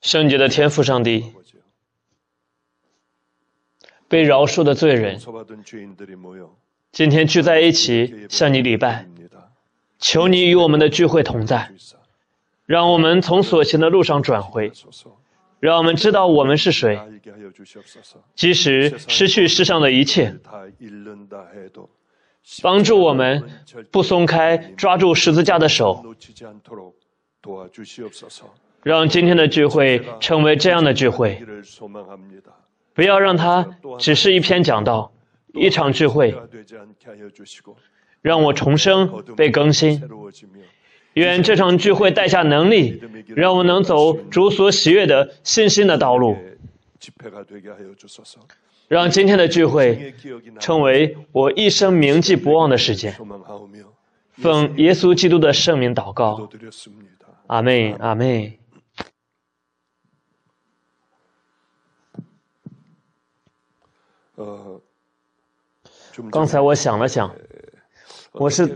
圣洁的天赋上帝。被饶恕的罪人今天聚在一起向你礼拜。求你与我们的聚会同在让我们从所行的路上转回让我们知道我们是谁即使失去世上的一切帮助我们不松开抓住十字架的手。让今天的聚会成为这样的聚会，不要让它只是一篇讲道，一场聚会让我重生，被更新。愿这场聚会带下能力，让我能走主所喜悦的信心的道路。让今天的聚会成为我一生铭记不忘的事件，奉耶稣基督的圣名祷告，阿妹阿妹。刚才我想了想我是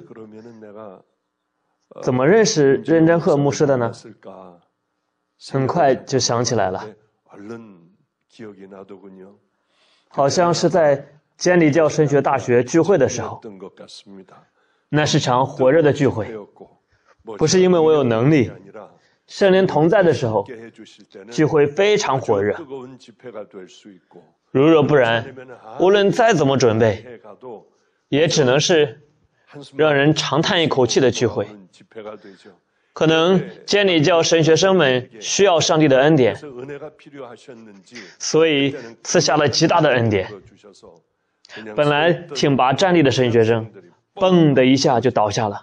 怎么认识任真赫牧师的呢？很快就想起来了。好像是在监理教神学大学聚会的时候。那是场火热的聚会。不是因为我有能力。圣灵同在的时候聚会非常火热。如若不然无论再怎么准备也只能是让人长叹一口气的聚会。可能监理教神学生们需要上帝的恩典所以赐下了极大的恩典。本来挺拔站立的神学生嘣的一下就倒下了。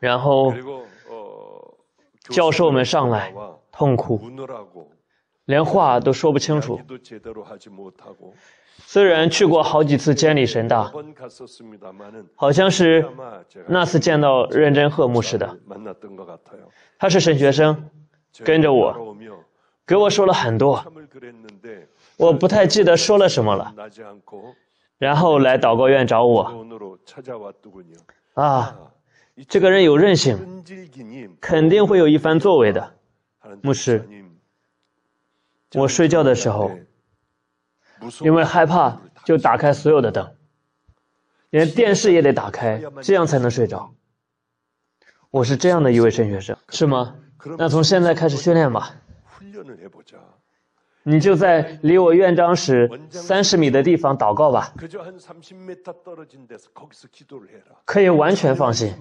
然后教授们上来痛哭连话都说不清楚。虽然去过好几次监理神大，好像是那次见到任真鹤牧师的，他是神学生，跟着我，给我说了很多，我不太记得说了什么了，然后来祷告院找我。啊，这个人有韧性，肯定会有一番作为的，牧师。我睡觉的时候，因为害怕，就打开所有的灯，连电视也得打开，这样才能睡着。我是这样的一位神学生，是吗？那从现在开始训练吧。你就在离我院章室三十米的地方祷告吧，可以完全放心，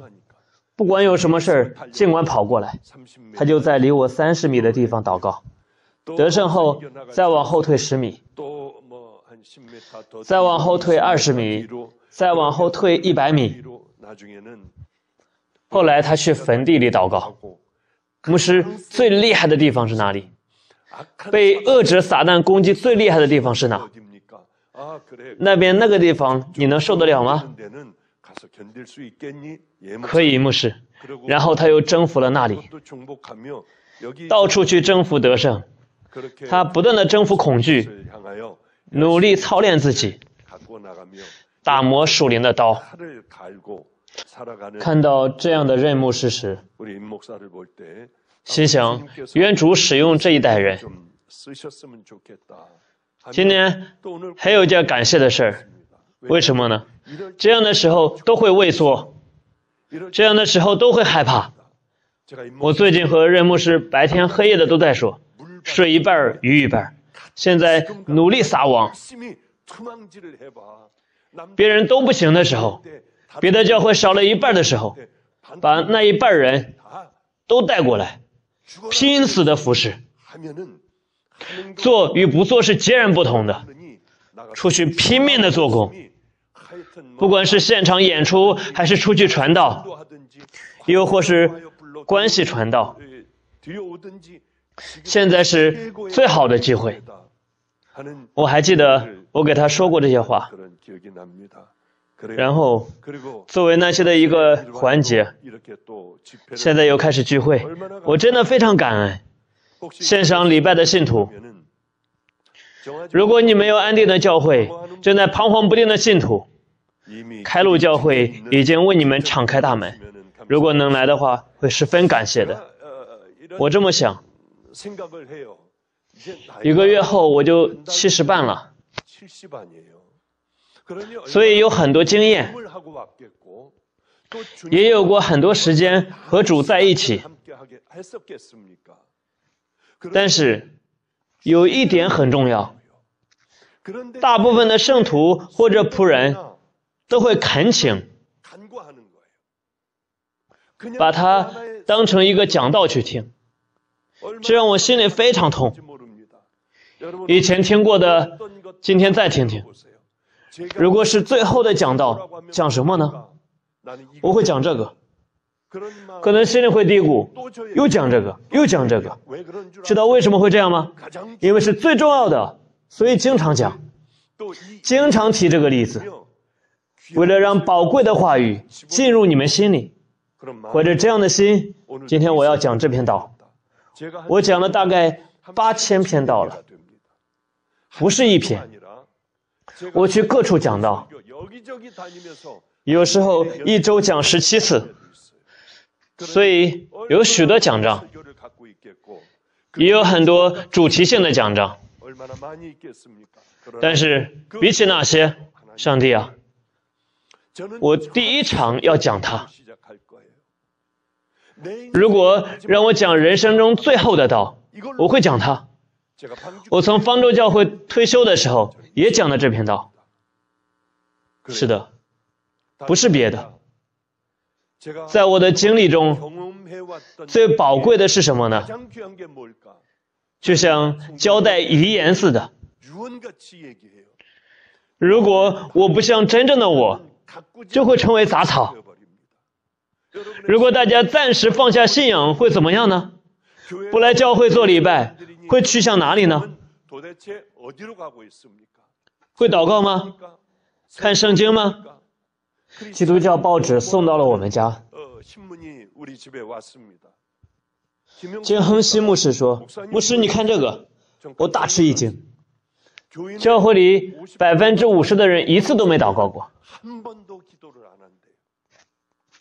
不管有什么事儿，尽管跑过来。他就在离我三十米的地方祷告。得胜后再往后退十米，再往后退二十米，再往后退一百米。后来他去坟地里祷告。牧师最厉害的地方是哪里？被恶者撒旦攻击最厉害的地方是哪？那边那个地方你能受得了吗？可以，牧师。然后他又征服了那里，到处去征服得胜。他不断地征服恐惧，努力操练自己，打磨属灵的刀。看到这样的任牧师时，心想：原主使用这一代人。今天还有一件感谢的事儿，为什么呢？这样的时候都会畏缩，这样的时候都会害怕。我最近和任牧师白天黑夜的都在说。睡一半儿鱼一半儿。现在努力撒网。别人都不行的时候别的教会少了一半的时候把那一半人都带过来拼死的服侍。做与不做是截然不同的。出去拼命的做工。不管是现场演出还是出去传道又或是关系传道现在是最好的机会，我还记得我给他说过这些话。然后作为那些的一个环节，现在又开始聚会，我真的非常感恩，献上礼拜的信徒。如果你没有安定的教会，正在彷徨不定的信徒，开路教会已经为你们敞开大门，如果能来的话，会十分感谢的。我这么想。一个月后我就七十半了，所以有很多经验，也有过很多时间和主在一起。但是，有一点很重要，大部分的圣徒或者仆人都会恳请，把它当成一个讲道去听。这让我心里非常痛。以前听过的今天再听听。如果是最后的讲道讲什么呢？我会讲这个。可能心里会嘀咕又讲这个又讲这个。知道为什么会这样吗？因为是最重要的所以经常讲经常提这个例子。为了让宝贵的话语进入你们心里怀着这样的心今天我要讲这篇道。我讲了大概八千篇到了，不是一篇。我去各处讲道，有时候一周讲十七次，所以有许多讲章，也有很多主题性的讲章。但是比起那些，上帝啊，我第一场要讲它。如果让我讲人生中最后的道，我会讲它。我从方舟教会退休的时候也讲了这篇道。是的，不是别的。在我的经历中，最宝贵的是什么呢？就像交代遗言似的。如果我不像真正的我，就会成为杂草。如果大家暂时放下信仰会怎么样呢？不来教会做礼拜会去向哪里呢？会祷告吗？看圣经吗？基督教报纸送到了我们家。金亨西牧师说牧师你看这个我大吃一惊。教会里百分之五十的人一次都没祷告过。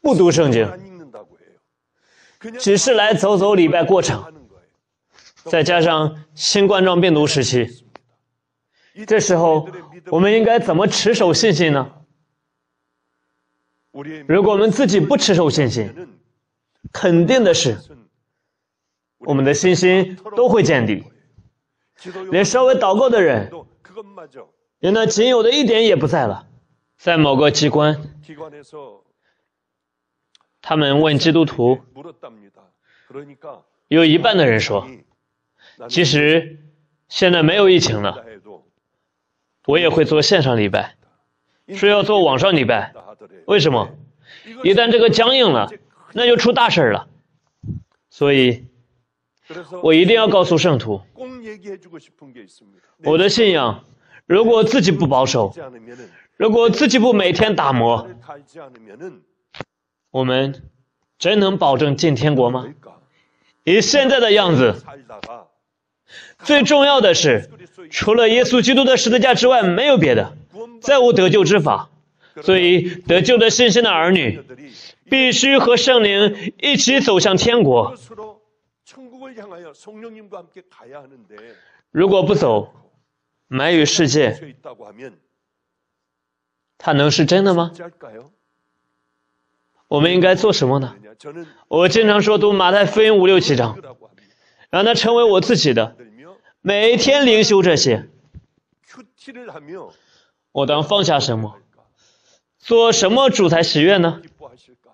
不读圣经，只是来走走礼拜过场。再加上新冠状病毒时期，这时候我们应该怎么持守信心呢？如果我们自己不持守信心，肯定的是，我们的信心都会见底，连稍微祷告的人，连那仅有的一点也不在了。在某个机关，他们问基督徒有一半的人说其实现在没有疫情了我也会做线上礼拜说要做网上礼拜为什么？一旦这个僵硬了那就出大事了。所以我一定要告诉圣徒我的信仰如果自己不保守如果自己不每天打磨我们真能保证进天国吗？以现在的样子最重要的是除了耶稣基督的十字架之外没有别的。再无得救之法。所以得救的信心的儿女必须和圣灵一起走向天国。如果不走埋于世界它能是真的吗？我们应该做什么呢？我经常说读马太福音五六七章，让它成为我自己的，每天灵修这些。我当放下什么？做什么主才喜悦呢？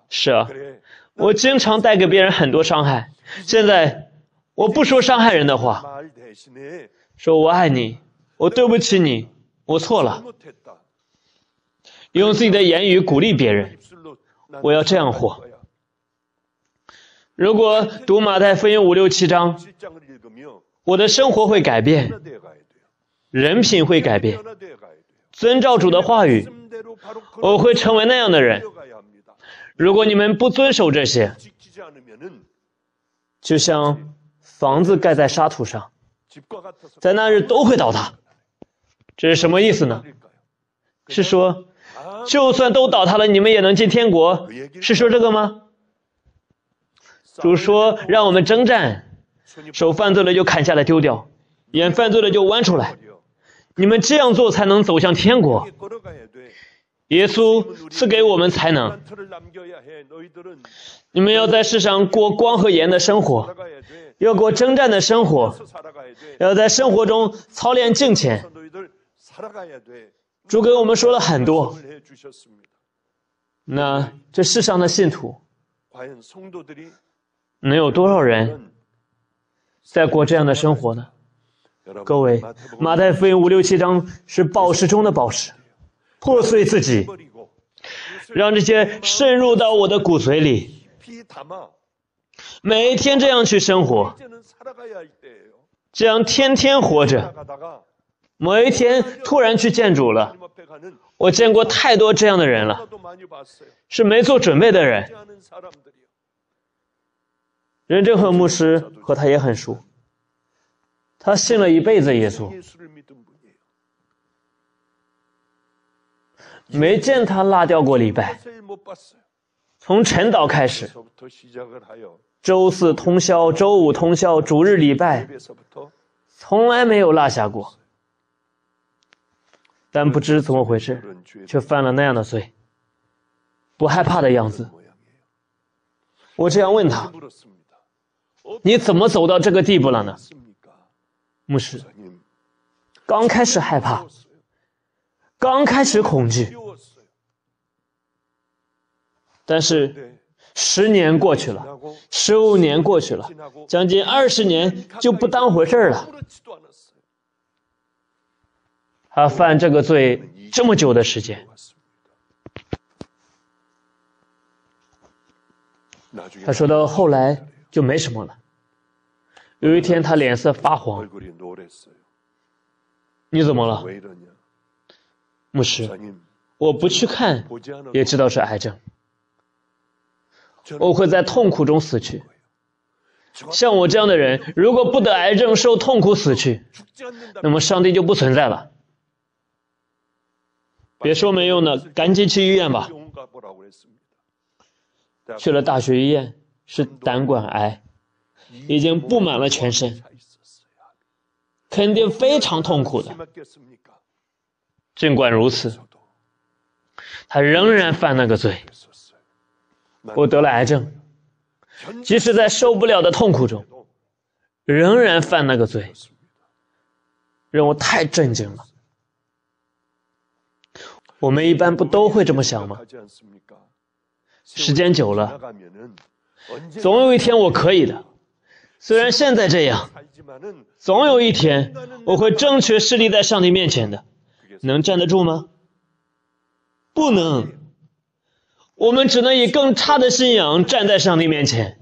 是啊，我经常带给别人很多伤害，现在我不说伤害人的话。说我爱你，我对不起你，我错了。用自己的言语鼓励别人。我要这样活。如果读马太福音五六七章，我的生活会改变，人品会改变，遵照主的话语，我会成为那样的人。如果你们不遵守这些。就像房子盖在沙土上，在那日都会倒塌，这是什么意思呢？是说。就算都倒塌了，你们也能进天国？是说这个吗？主说让我们征战，手犯罪了就砍下来丢掉，眼犯罪了就剜出来。你们这样做才能走向天国。耶稣赐给我们才能。你们要在世上过光和盐的生活，要过征战的生活，要在生活中操练敬虔。主给我们说了很多。那这世上的信徒，能有多少人在过这样的生活呢？各位，马太福音五六七章是宝石中的宝石，破碎自己，让这些渗入到我的骨髓里。每一天这样去生活，这样天天活着。某一天突然去见主了。我见过太多这样的人了，是没做准备的人。任正和牧师和他也很熟，他信了一辈子耶稣，没见他落掉过礼拜。从晨祷开始，周四通宵，周五通宵，主日礼拜，从来没有落下过。但不知怎么回事，却犯了那样的罪，不害怕的样子。我这样问他：“你怎么走到这个地步了呢？”牧师，刚开始害怕，刚开始恐惧，但是十年过去了，十五年过去了，将近二十年就不当回事了。他犯这个罪这么久的时间，他说到后来就没什么了。有一天他脸色发黄，你怎么了，牧师？我不去看也知道是癌症，我会在痛苦中死去。像我这样的人，如果不得癌症受痛苦死去，那么上帝就不存在了。别说没用的，赶紧去医院吧。去了大学医院，是胆管癌，已经布满了全身，肯定非常痛苦的。尽管如此，他仍然犯那个罪。我得了癌症，即使在受不了的痛苦中，仍然犯那个罪，让我太震惊了。我们一般不都会这么想吗？时间久了，总有一天我可以的。虽然现在这样，总有一天我会正确视立在上帝面前的。能站得住吗？不能。我们只能以更差的信仰站在上帝面前，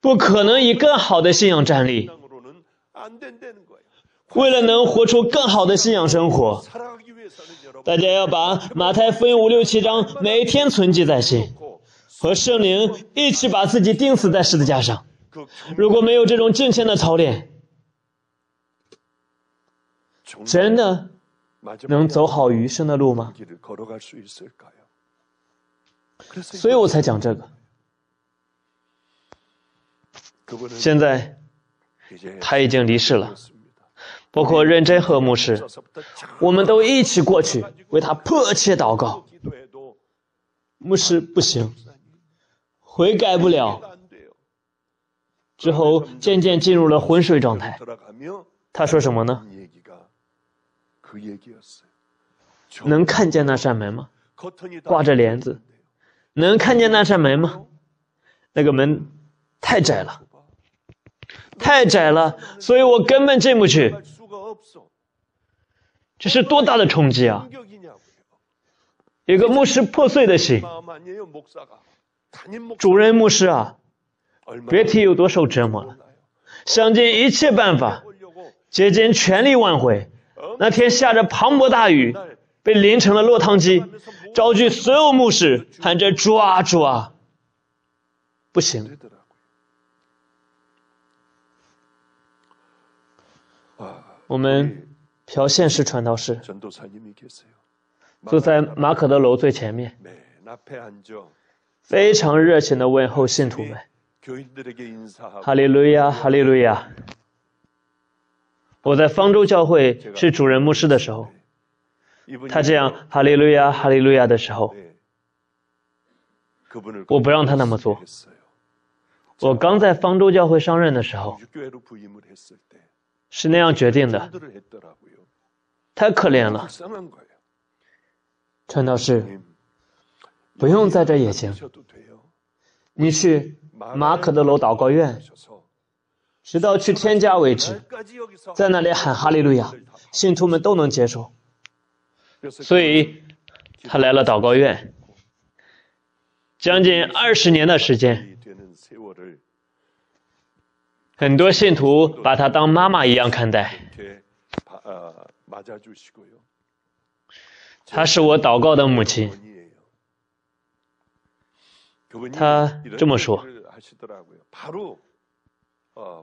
不可能以更好的信仰站立。为了能活出更好的信仰生活。大家要把马太福音五六七章每天存记在心，和圣灵一起把自己钉死在十字架上。如果没有这种敬虔的操练，真的能走好余生的路吗？所以我才讲这个。现在他已经离世了。包括认真和牧师，我们都一起过去为他迫切祷告。牧师不行，悔改不了，之后渐渐进入了昏睡状态。他说什么呢？能看见那扇门吗？挂着帘子，能看见那扇门吗？那个门太窄了，太窄了，所以我根本进不去。这是多大的冲击啊！一个牧师破碎的心，主任牧师啊，别提有多受折磨了，想尽一切办法，竭尽全力挽回。那天下着磅礴大雨，被淋成了落汤鸡，召集所有牧师喊着“主啊，主啊”，不行。我们朴宪是传道士坐在马可的楼最前面，非常热情的问候信徒们。哈利路亚，哈利路亚。我在方舟教会是主任牧师的时候，他这样哈利路亚，哈利路亚的时候，我不让他那么做。我刚在方舟教会上任的时候，是那样决定的。太可怜了，传道士，不用在这也行。你去马可的楼祷告院，直到去天家为止，在那里喊哈利路亚，信徒们都能接受。所以，他来了祷告院，将近二十年的时间，很多信徒把他当妈妈一样看待。她是我祷告的母亲。他这么说。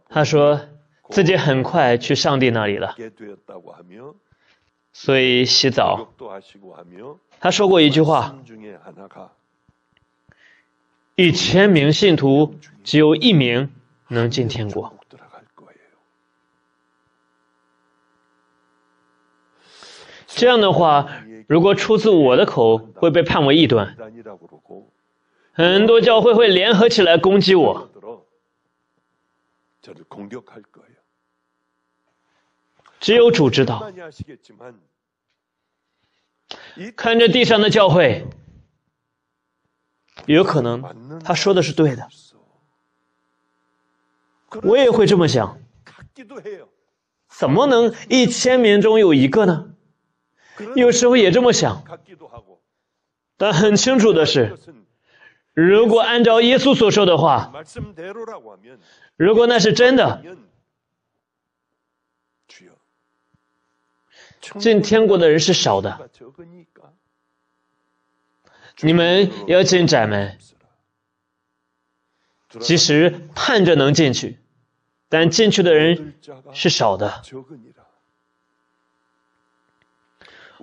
他说自己很快去上帝那里了，所以洗澡。他说过一句话：一千名信徒只有一名能进天国。这样的话，如果出自我的口，会被判为异端。很多教会会联合起来攻击我。只有主知道。看着地上的教会，有可能他说的是对的。我也会这么想。怎么能一千名中有一个呢？有时候也这么想，但很清楚的是，如果按照耶稣所说的话，如果那是真的，进天国的人是少的，你们要进窄门，即使盼着能进去，但进去的人是少的。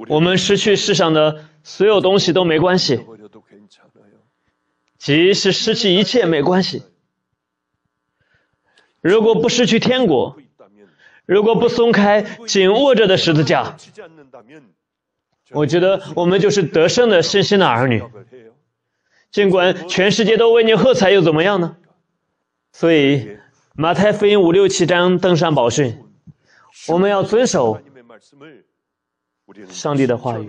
我们失去世上的所有东西都没关系，即使失去一切没关系。如果不失去天国，如果不松开紧握着的十字架，我觉得我们就是得胜的信心的儿女。尽管全世界都为你喝彩，又怎么样呢？所以马太福音五六七章登山宝训，我们要遵守。上帝的话语，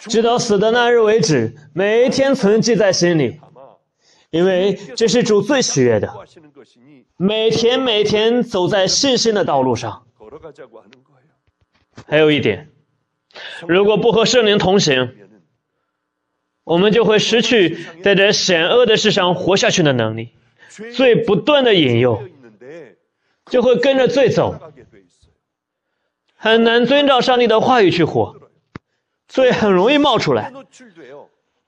直到死的那日为止，每一天存记在心里，因为这是主最喜悦的。每天每天走在信心的道路上。还有一点，如果不和圣灵同行，我们就会失去在这险恶的世上活下去的能力。最不断的引诱，就会跟着罪走。很难遵照上帝的话语去活，所以很容易冒出来，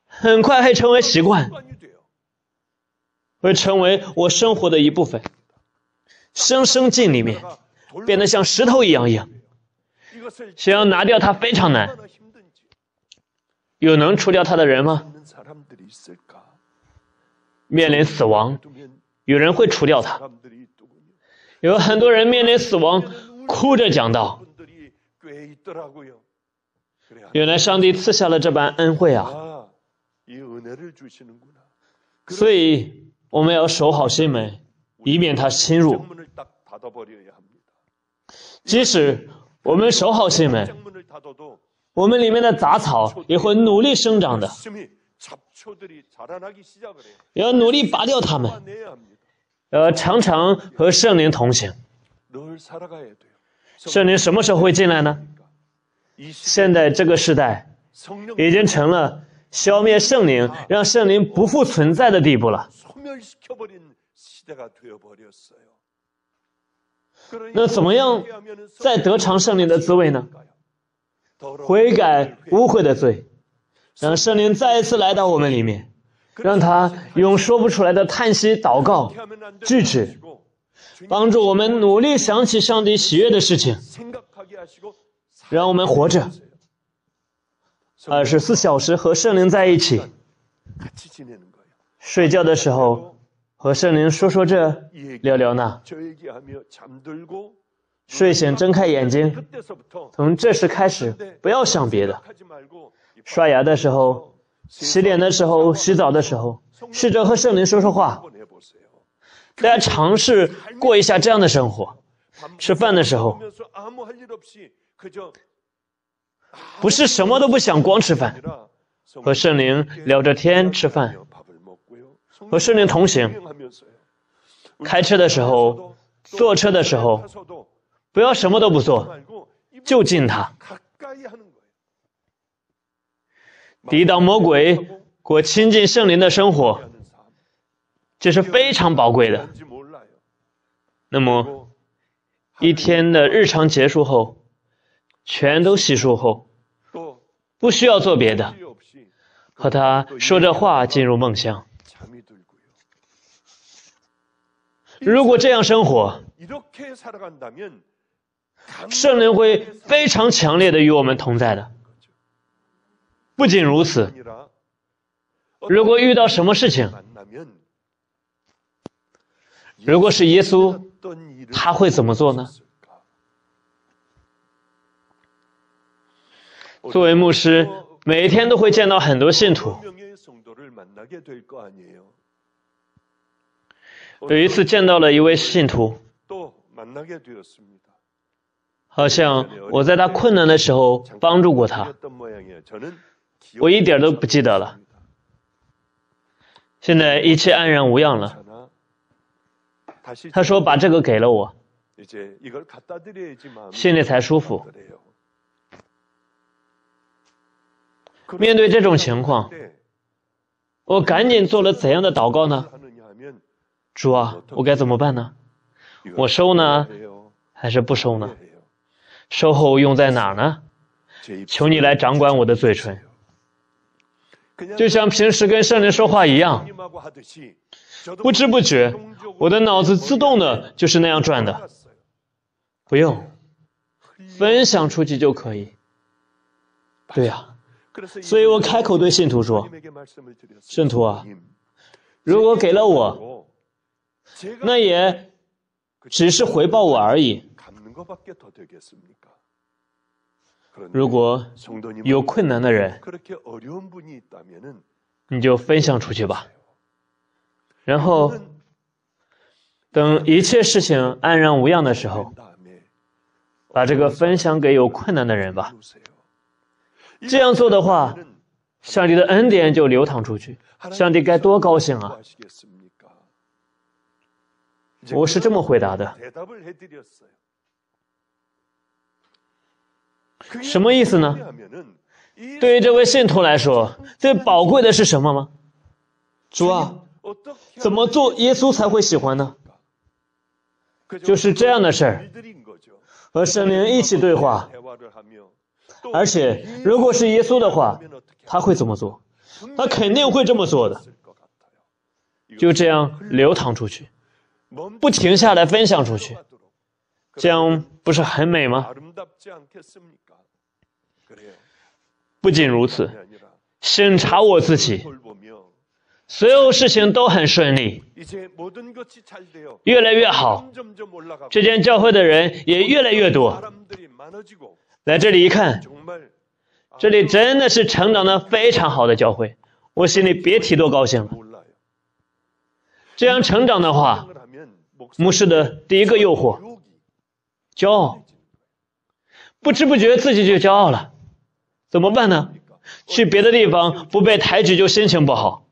很快会成为习惯，会成为我生活的一部分，生生进里面，变得像石头一样硬，想要拿掉它非常难。有能除掉它的人吗？面临死亡，有人会除掉他。有很多人面临死亡，哭着讲道。原来上帝赐下了这般恩惠啊！所以我们要守好心门，以免他侵入。即使我们守好心门，我们里面的杂草也会努力生长的，要努力拔掉它们，要常常和圣灵同行。圣灵什么时候会进来呢？现在这个时代已经成了消灭圣灵、让圣灵不复存在的地步了。那怎么样再得偿圣灵的滋味呢？悔改污秽的罪，让圣灵再一次来到我们里面，让他用说不出来的叹息祷告制止。帮助我们努力想起上帝喜悦的事情，让我们活着。二十四小时和圣灵在一起，睡觉的时候和圣灵说说这，聊聊那。睡醒睁开眼睛，从这时开始不要想别的。刷牙的时候、洗脸的时候、洗澡。的时候，试着和圣灵说说话。大家尝试过一下这样的生活。吃饭的时候，不是什么都不想，光吃饭，和圣灵聊着天吃饭，和圣灵同行。开车的时候，坐车的时候，不要什么都不做，就近他。抵挡魔鬼，过亲近圣灵的生活，这是非常宝贵的。那么，一天的日常结束后，全都洗漱后，不需要做别的，和他说着话进入梦乡。如果这样生活，圣灵会非常强烈的与我们同在的。不仅如此，如果遇到什么事情，如果是耶稣，他会怎么做呢？作为牧师，每天都会见到很多信徒。有一次见到了一位信徒，好像我在他困难的时候帮助过他。我一点都不记得了。现在一切安然无恙了。他说把这个给了我，心里才舒服。面对这种情况，我赶紧做了怎样的祷告呢？主啊，我该怎么办呢？我收呢，还是不收呢？收后用在哪呢？求你来掌管我的嘴唇。就像平时跟圣人说话一样，不知不觉，我的脑子自动的就是那样转的，不用分享出去就可以。对呀，所以我开口对信徒说：“圣徒啊，如果给了我，那也只是回报我而已。如果有困难的人，你就分享出去吧。然后，等一切事情安然无恙的时候，把这个分享给有困难的人吧。这样做的话，上帝的恩典就流淌出去，上帝该多高兴啊！我是这么回答的。什么意思呢？对于这位信徒来说，最宝贵的是什么吗？主啊，怎么做耶稣才会喜欢呢？就是这样的事儿，和神灵一起对话，而且如果是耶稣的话，他会怎么做？他肯定会这么做的。就这样流淌出去，不停下来分享出去，这样不是很美吗？不仅如此，审查我自己，所有事情都很顺利，越来越好。这间教会的人也越来越多。来这里一看，这里真的是成长的非常好的教会，我心里别提多高兴了。这样成长的话，牧师的第一个诱惑，骄傲，不知不觉自己就骄傲了。怎么办呢？去别的地方不被抬举就心情不好，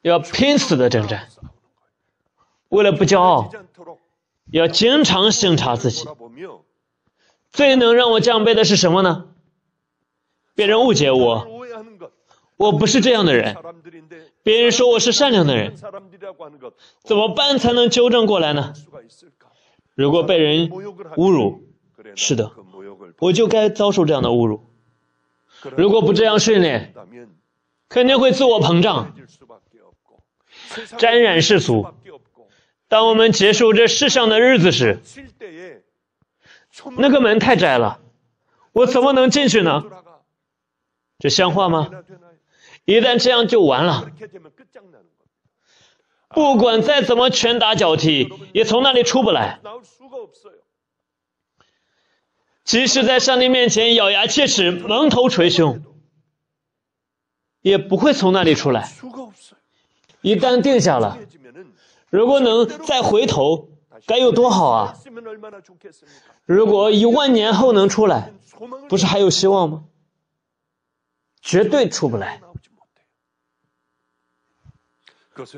要拼死的征战。为了不骄傲，要经常审查自己。最能让我降卑的是什么呢？别人误解我，我不是这样的人。别人说我是善良的人，怎么办才能纠正过来呢？如果被人侮辱，是的。我就该遭受这样的侮辱。如果不这样训练，肯定会自我膨胀，沾染世俗。当我们结束这世上的日子时，那个门太窄了，我怎么能进去呢？这像话吗？一旦这样就完了。不管再怎么拳打脚踢，也从那里出不来。即使在上帝面前咬牙切齿蒙头捶胸也不会从那里出来。一旦定下了如果能再回头该有多好啊！如果一万年后能出来不是还有希望吗？绝对出不来。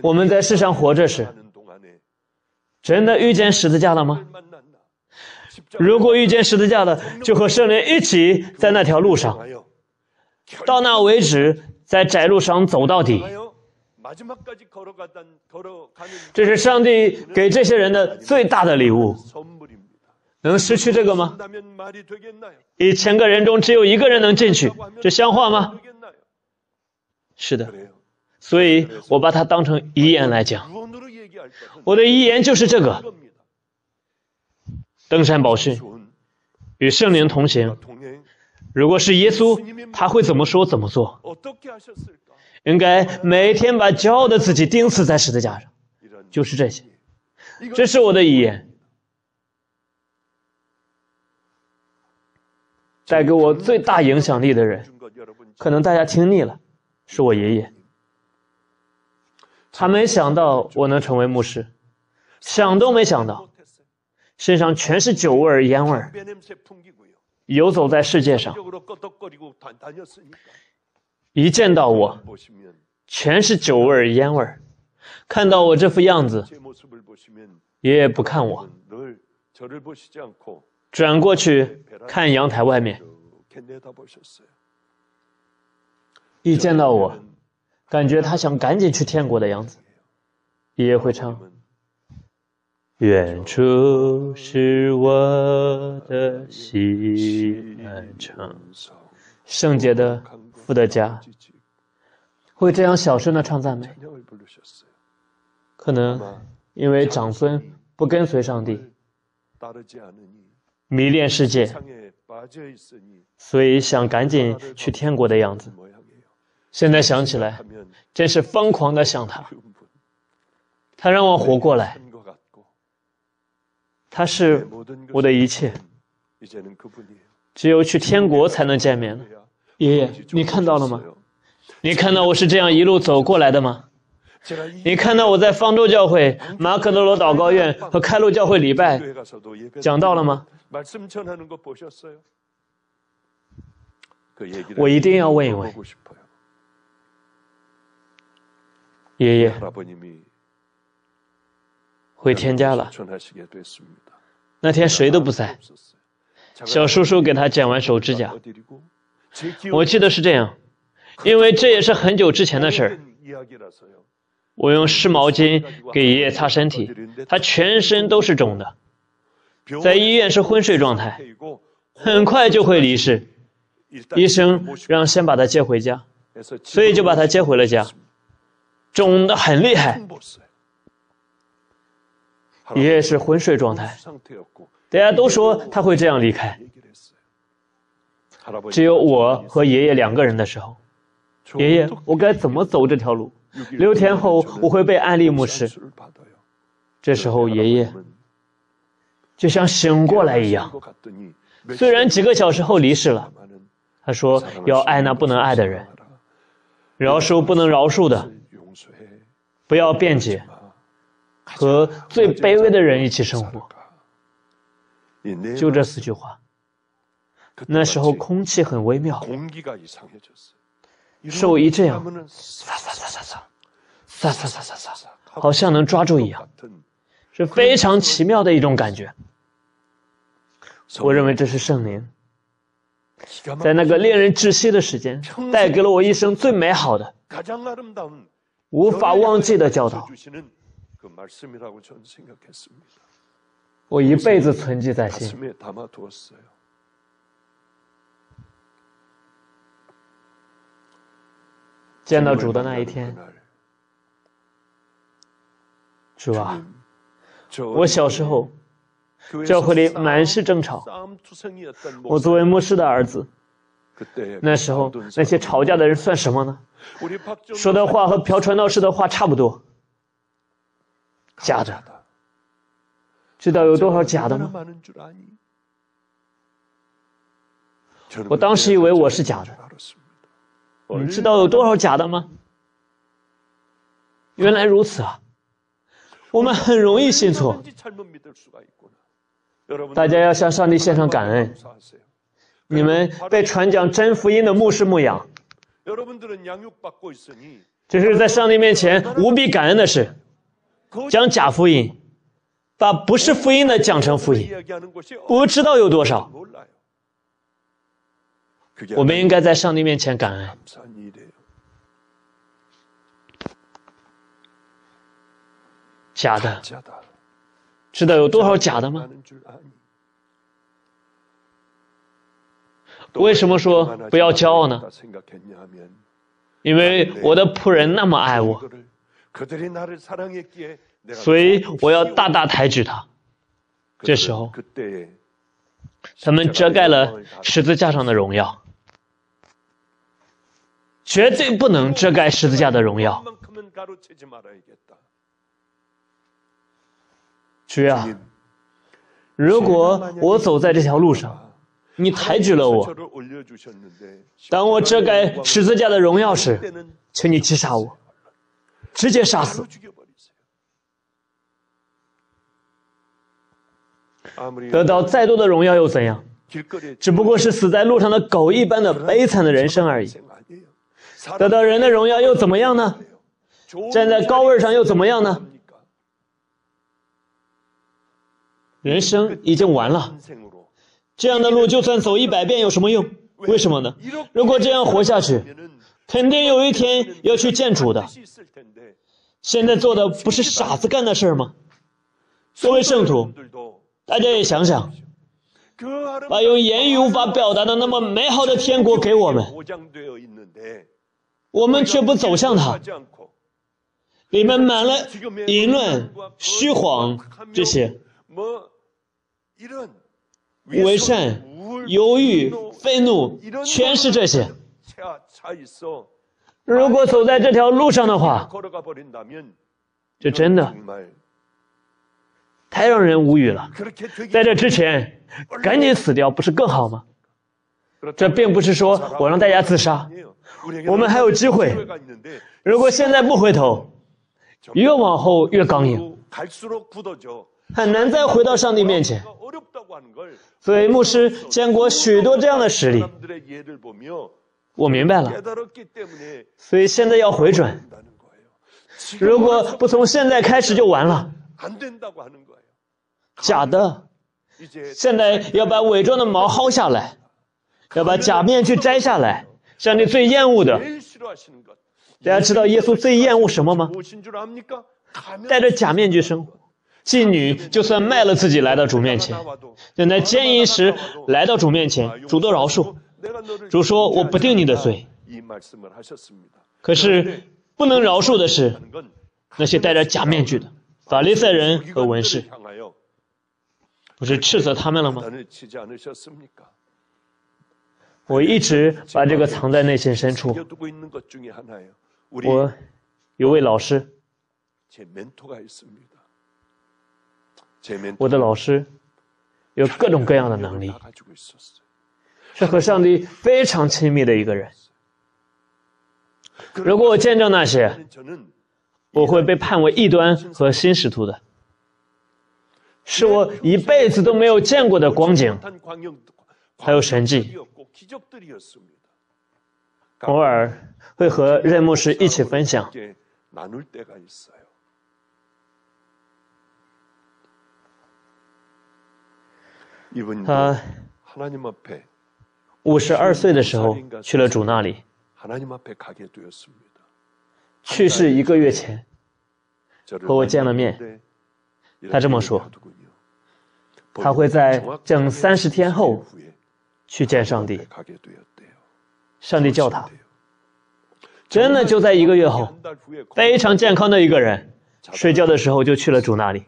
我们在世上活着时真的遇见十字架了吗？如果遇见十字架的，就和圣灵一起在那条路上，到那为止，在窄路上走到底。这是上帝给这些人的最大的礼物。能失去这个吗？一千个人中只有一个人能进去，这像话吗？是的，所以我把它当成遗言来讲。我的遗言就是这个。登山宝训与圣灵同行。如果是耶稣他会怎么说怎么做？应该每天把骄傲的自己钉死在十字架上。就是这些。这是我的遗言。带给我最大影响力的人可能大家听腻了是我爷爷。他没想到我能成为牧师想都没想到身上全是酒味儿、烟味儿，游走在世界上。一见到我，全是酒味儿、烟味儿。看到我这副样子，爷爷不看我，转过去看阳台外面。一见到我，感觉他想赶紧去天国的样子。爷爷会唱。远处是我的西安城，圣洁的富德家会这样小声的唱赞美，可能因为长孙不跟随上帝，迷恋世界，所以想赶紧去天国的样子。现在想起来，真是疯狂的想他。他让我活过来。他是我的一切。只有去天国才能见面了。爷爷，你看到了吗？你看到我是这样一路走过来的吗？你看到我在方舟教会、马可多罗祷告院和开路教会礼拜讲到了吗？我一定要问一问爷爷，回天家了。那天谁都不在。小叔叔给他剪完手指甲。我记得是这样因为这也是很久之前的事儿。我用湿毛巾给爷爷擦身体他全身都是肿的。在医院是昏睡状态很快就会离世。医生让先把他接回家所以就把他接回了家。肿的很厉害爷爷是昏睡状态，大家都说他会这样离开。只有我和爷爷两个人的时候，爷爷，我该怎么走这条路？六天后我会被安利牧师。这时候爷爷就像醒过来一样，虽然几个小时后离世了，他说要爱那不能爱的人，饶恕不能饶恕的，不要辩解。和最卑微的人一起生活。就这四句话。那时候空气很微妙，兽一这样，撒撒撒撒撒，撒撒撒撒撒，好像能抓住一样，是非常奇妙的一种感觉。我认为这是圣灵，在那个令人窒息的时间，带给了我一生最美好的、无法忘记的教导。我一辈子存记在心。见到主的那一天，是吧？我小时候，教会里满是争吵。我作为牧师的儿子，那时候那些吵架的人算什么呢？说的话和朴传道士的话差不多。假的。知道有多少假的吗？我当时以为我是假的。你知道有多少假的吗？原来如此啊！我们很容易信错。大家要向上帝献上感恩。你们被传讲真福音的牧师牧养，这是在上帝面前无比感恩的事。讲假福音，把不是福音的讲成福音，不知道有多少。我们应该在上帝面前感恩。假的，知道有多少假的吗？为什么说不要骄傲呢？因为我的仆人那么爱我，所以我要大大抬举他。这时候，他们遮盖了十字架上的荣耀，绝对不能遮盖十字架的荣耀。主啊，如果我走在这条路上，你抬举了我。当我遮盖十字架的荣耀时，请你击杀我，直接杀死。得到再多的荣耀又怎样？只不过是死在路上的狗一般的悲惨的人生而已。得到人的荣耀又怎么样呢？站在高位上又怎么样呢？人生已经完了，这样的路就算走一百遍有什么用？为什么呢？如果这样活下去，肯定有一天要去见主的。现在做的不是傻子干的事吗？作为圣徒，大家也想想，把用言语无法表达的那么美好的天国给我们，我们却不走向它，里面满了淫乱、虚谎这些。伪善、犹豫、愤怒，全是这些。如果走在这条路上的话，这真的太让人无语了。在这之前，赶紧死掉不是更好吗？这并不是说我让大家自杀，我们还有机会。如果现在不回头，越往后越刚硬。很难再回到上帝面前，所以牧师见过许多这样的实例。我明白了，所以现在要回转。如果不从现在开始就完了，假的。现在要把伪装的毛薅下来，要把假面具摘下来。上帝最厌恶的，大家知道耶稣最厌恶什么吗？戴着假面具生活。妓女就算卖了自己来到主面前，等在奸淫时来到主面前，主都饶恕。主说：“我不定你的罪。”可是不能饶恕的是那些戴着假面具的法利赛人和文士，不是斥责他们了吗？我一直把这个藏在内心深处。我有位老师。我的老师有各种各样的能力，是和上帝非常亲密的一个人。如果我见证那些，我会被判为异端和新使徒的，是我一辈子都没有见过的光景，还有神迹。偶尔会和任牧师一起分享。他五十二岁的时候去了主那里，去世一个月前和我见了面。他这么说，他会在整三十天后去见上帝。上帝叫他，真的就在一个月后，非常健康的一个人，睡觉的时候就去了主那里。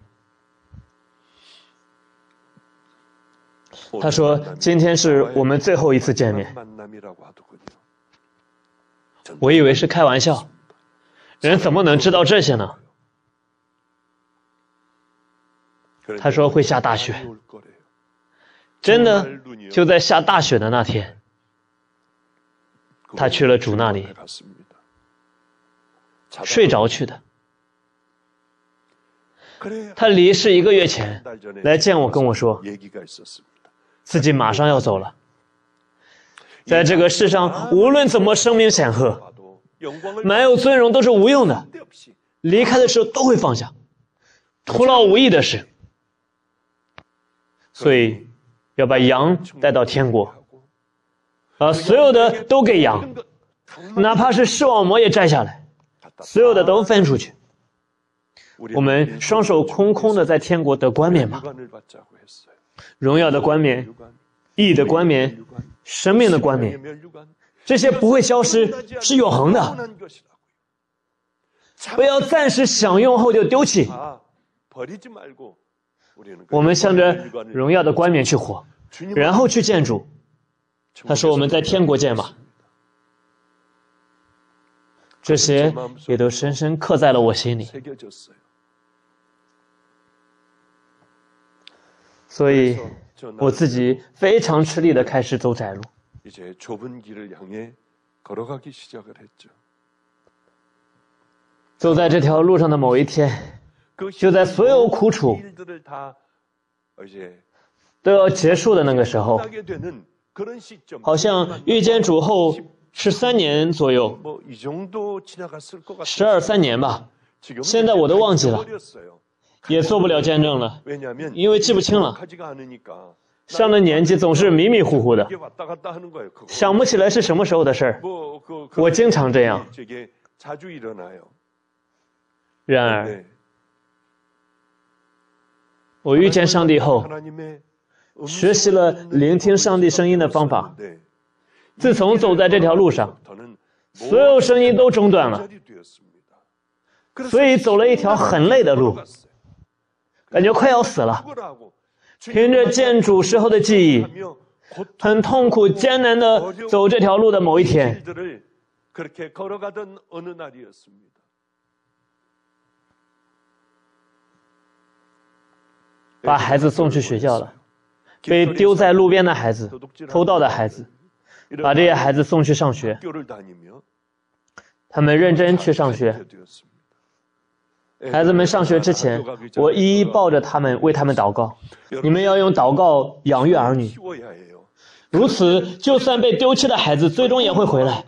他说：“今天是我们最后一次见面。”我以为是开玩笑，人怎么能知道这些呢？他说会下大雪。真的，就在下大雪的那天，他去了主那里，睡着去的。他离世一个月前来见我，跟我说，自己马上要走了。在这个世上，无论怎么声名显赫，满有尊荣都是无用的。离开的时候都会放下，徒劳无益的事。所以要把羊带到天国，把所有的都给羊，哪怕是视网膜也摘下来，所有的都分出去。我们双手空空的在天国得冠冕吧，荣耀的冠冕，义的冠冕，生命的冠冕，这些不会消失，是永恒的。不要暂时享用后就丢弃。我们向着荣耀的冠冕去活，然后去建筑。他说：“我们在天国见吧。”这些也都深深刻在了我心里。所以，我自己非常吃力的开始走窄路。走在这条路上的某一天，就在所有苦楚都要结束的那个时候，好像遇见主后十三年左右，十二三年吧，现在我都忘记了。也做不了见证了，因为记不清了。上了年纪总是迷迷糊糊的，想不起来是什么时候的事儿。我经常这样。然而，我遇见上帝后，学习了聆听上帝声音的方法。自从走在这条路上，所有声音都中断了，所以走了一条很累的路。感觉快要死了，凭着见主时候的记忆，很痛苦艰难的走这条路的某一天，把孩子送去学校了，被丢在路边的孩子，偷盗的孩子，把这些孩子送去上学，他们认真去上学。孩子们上学之前，我一一抱着他们，为他们祷告。你们要用祷告养育儿女，如此，就算被丢弃的孩子，最终也会回来。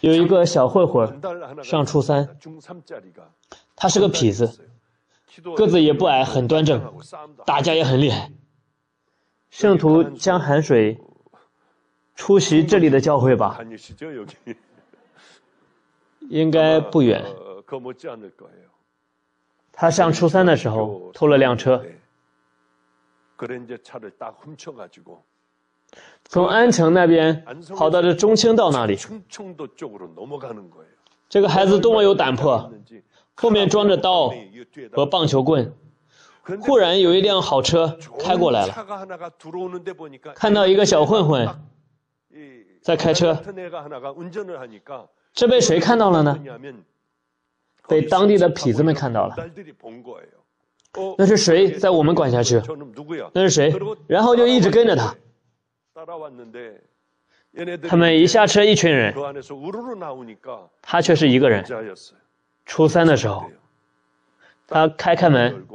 有一个小混混，上初三，他是个痞子，个子也不矮，很端正，打架也很厉害。圣徒江寒水出席这里的教会吧。应该不远。他上初三的时候偷了辆车，从安城那边跑到这中青道那里。这个孩子多么有胆魄，后面装着刀和棒球棍。忽然有一辆好车开过来了，看到一个小混混在开车。这被谁看到了呢？被当地的痞子们看到了。那是谁在我们管辖区？那是谁？然后就一直跟着他。他们一下车，一群人，他却是一个人。初三的时候，他开开门，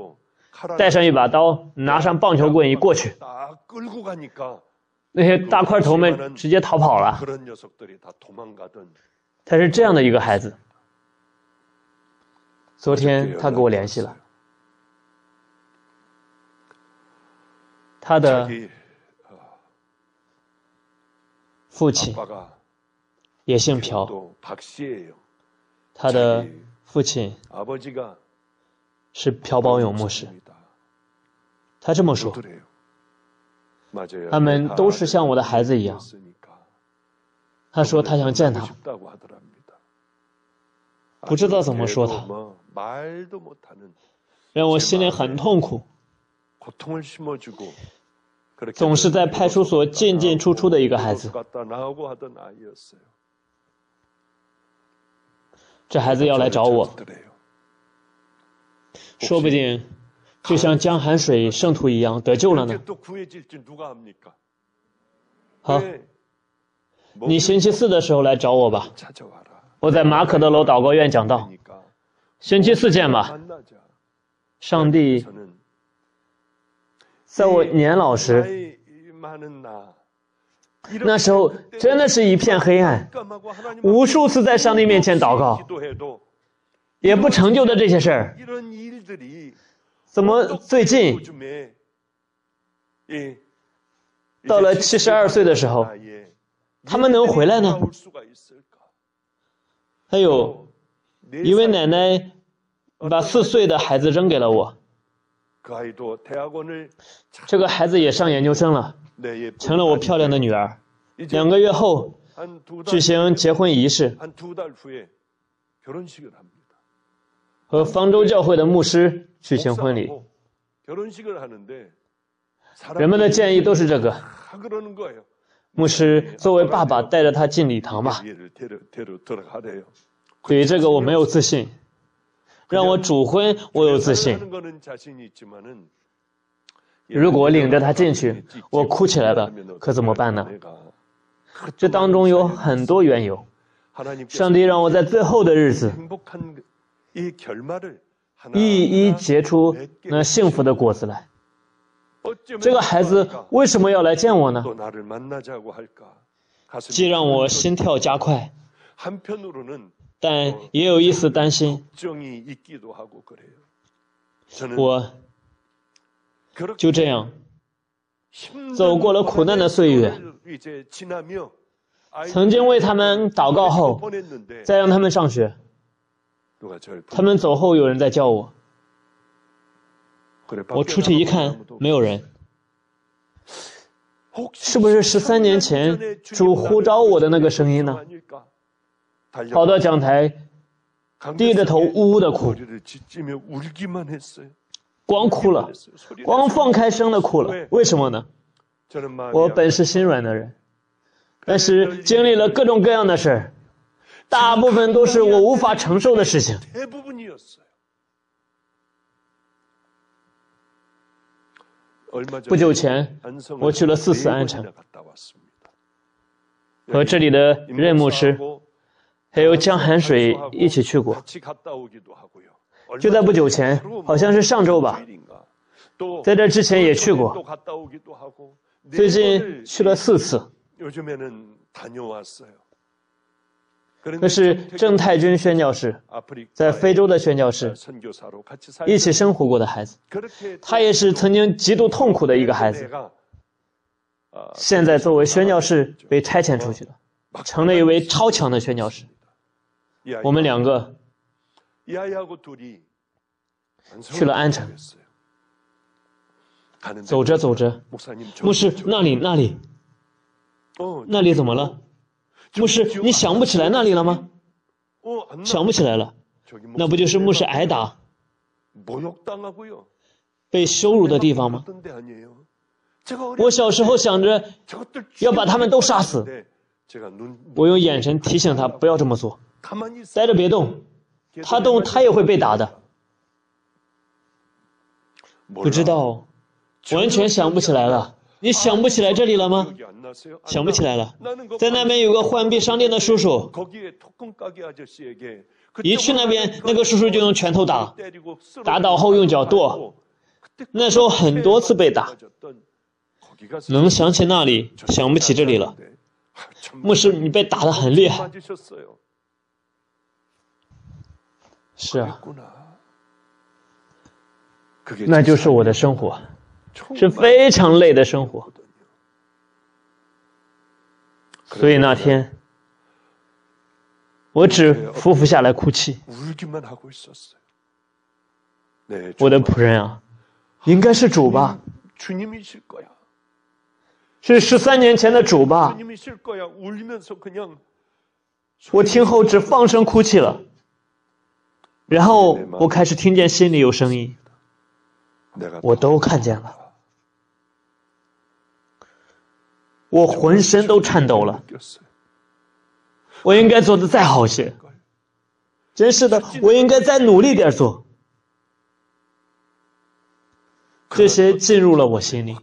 带上一把刀，拿上棒球棍一过去，那些大块头们直接逃跑了。他是这样的一个孩子。昨天他给我联系了，他的父亲也姓朴，他的父亲是朴宝勇牧师。他这么说，他们都是像我的孩子一样。他说他想见他。不知道怎么说他。让我心里很痛苦。总是在派出所进进出出的一个孩子。这孩子要来找我。说不定就像江寒水圣徒一样得救了呢。好。你星期四的时候来找我吧，我在马可的楼祷告院讲道，星期四见吧。上帝，在我年老时，那时候真的是一片黑暗，无数次在上帝面前祷告，也不成就的这些事儿，怎么最近到了七十二岁的时候？他们能回来呢？还有一位奶奶把四岁的孩子扔给了我。这个孩子也上研究生了成了我漂亮的女儿。两个月后举行结婚仪式。和方舟教会的牧师举行婚礼。人们的建议都是这个。牧师作为爸爸带着他进礼堂吧。对于这个我没有自信。让我主婚我有自信。如果领着他进去我哭起来了可怎么办呢？这当中有很多缘由。上帝让我在最后的日子一一结出那幸福的果子来这个孩子为什么要来见我呢？既让我心跳加快但也有一丝担心我就这样走过了苦难的岁月曾经为他们祷告后再让他们上学他们走后有人在叫我。我出去一看没有人。是不是十三年前主呼召我的那个声音呢？跑到讲台低着头呜呜的哭。光哭了光放开声的哭了为什么呢我本是心软的人但是经历了各种各样的事儿大部分都是我无法承受的事情不久前我去了四次安城。和这里的任牧师还有江寒水一起去过。就在不久前好像是上周吧在这之前也去过。最近去了四次。那是郑太君宣教士，在非洲的宣教士，一起生活过的孩子。他也是曾经极度痛苦的一个孩子，现在作为宣教士被差遣出去的，成了一位超强的宣教士。我们两个去了安城，走着走着，牧师那里那里，那里怎么了？牧师，你想不起来那里了吗？想不起来了，那不就是牧师挨打。被羞辱的地方吗？我小时候想着要把他们都杀死，我用眼神提醒他不要这么做，待着别动，他动他也会被打的。不知道，完全想不起来了。你想不起来这里了吗？想不起来了。在那边有个浣碧商店的叔叔。一去那边那个叔叔就用拳头打打倒后用脚跺。那时候很多次被打。能想起那里想不起这里了。牧师你被打的很厉害。是啊。那就是我的生活。是非常累的生活。所以那天我只服服下来哭泣。我的仆人啊应该是主吧。是十三年前的主吧。我听后只放声哭泣了。然后我开始听见心里有声音。我都看见了。我浑身都颤抖了。我应该做的再好些。真是的我应该再努力点做。这些进入了我心里。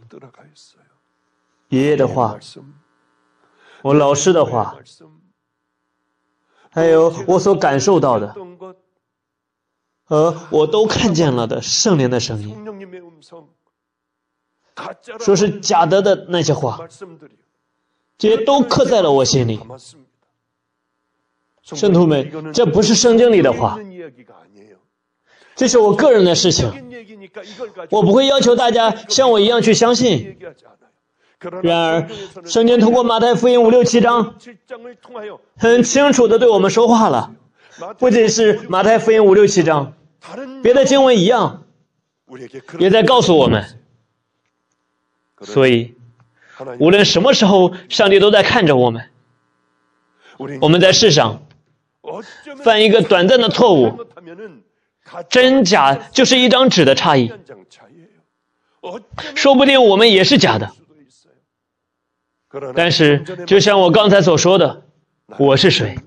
爷爷的话我老师的话还有我所感受到的和我都看见了的圣灵的声音。说是假的的那些话这些都刻在了我心里。圣徒们，这不是圣经里的话，这是我个人的事情，我不会要求大家像我一样去相信。然而，圣经通过马太福音五六七章，很清楚的对我们说话了。不仅是马太福音五六七章，别的经文一样，也在告诉我们。所以，无论什么时候，上帝都在看着我们。我们在世上犯一个短暂的错误，真假就是一张纸的差异。说不定我们也是假的。但是，就像我刚才所说的，我是谁？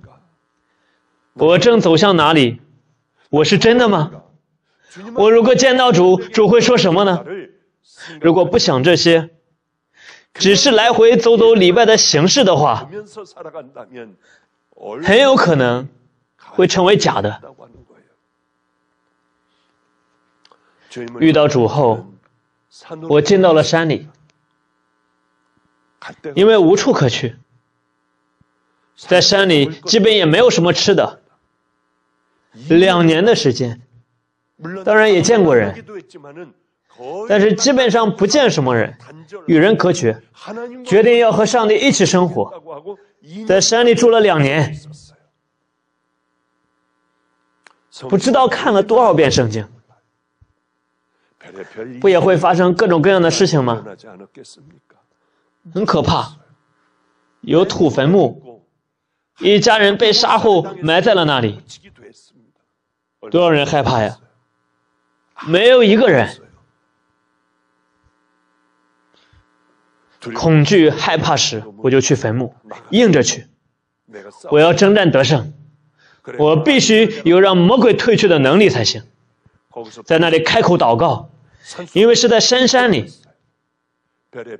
我正走向哪里？我是真的吗？我如果见到主，主会说什么呢？如果不想这些，只是来回走走礼拜的形式的话，很有可能会成为假的。遇到主后，我进到了山里。因为无处可去，在山里基本也没有什么吃的。两年的时间，当然也见过人，但是基本上不见什么人，与人隔绝。决定要和上帝一起生活，在山里住了两年，不知道看了多少遍圣经，不也会发生各种各样的事情吗？很可怕，有土坟墓，一家人被杀后埋在了那里，多少人害怕呀？没有一个人，恐惧害怕时，我就去坟墓，硬着去，我要征战得胜，我必须有让魔鬼退去的能力才行，在那里开口祷告，因为是在深山里。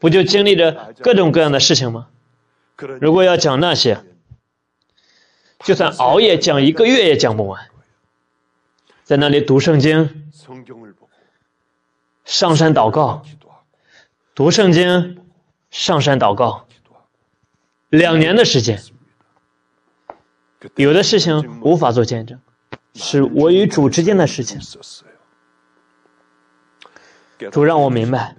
不就经历着各种各样的事情吗？如果要讲那些，就算熬夜讲一个月也讲不完。在那里读圣经，上山祷告，读圣经，上山祷告，两年的时间。有的事情无法做见证，是我与主之间的事情。主让我明白。